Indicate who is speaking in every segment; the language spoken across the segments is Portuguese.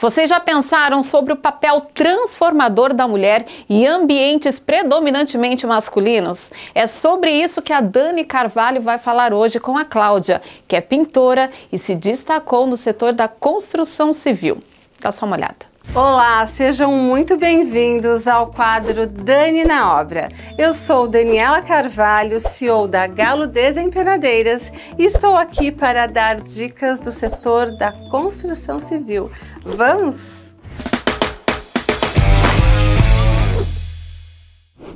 Speaker 1: Vocês já pensaram sobre o papel transformador da mulher e ambientes predominantemente masculinos? É sobre isso que a Dani Carvalho vai falar hoje com a Cláudia, que é pintora e se destacou no setor da construção civil. Dá só uma olhada.
Speaker 2: Olá, sejam muito bem-vindos ao quadro Dani na Obra. Eu sou Daniela Carvalho, CEO da Galo Desempenadeiras e estou aqui para dar dicas do setor da construção civil. Vamos?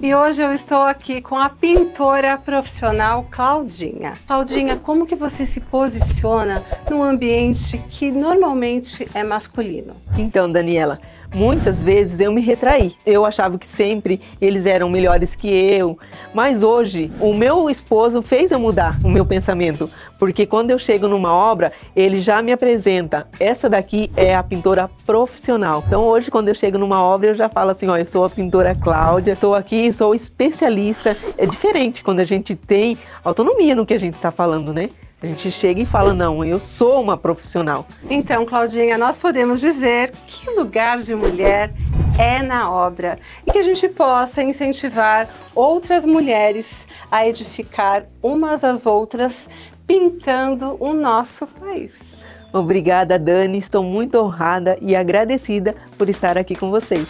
Speaker 2: E hoje eu estou aqui com a pintora profissional Claudinha. Claudinha, como que você se posiciona num ambiente que normalmente é masculino?
Speaker 3: Então, Daniela, Muitas vezes eu me retraí. Eu achava que sempre eles eram melhores que eu. Mas hoje, o meu esposo fez eu mudar o meu pensamento. Porque quando eu chego numa obra, ele já me apresenta. Essa daqui é a pintora profissional. Então hoje, quando eu chego numa obra, eu já falo assim: ó, eu sou a pintora Cláudia, estou aqui, sou especialista. É diferente quando a gente tem autonomia no que a gente está falando, né? A gente chega e fala, não, eu sou uma profissional.
Speaker 2: Então, Claudinha, nós podemos dizer que lugar de mulher é na obra e que a gente possa incentivar outras mulheres a edificar umas às outras, pintando o nosso país.
Speaker 3: Obrigada, Dani. Estou muito honrada e agradecida por estar aqui com vocês.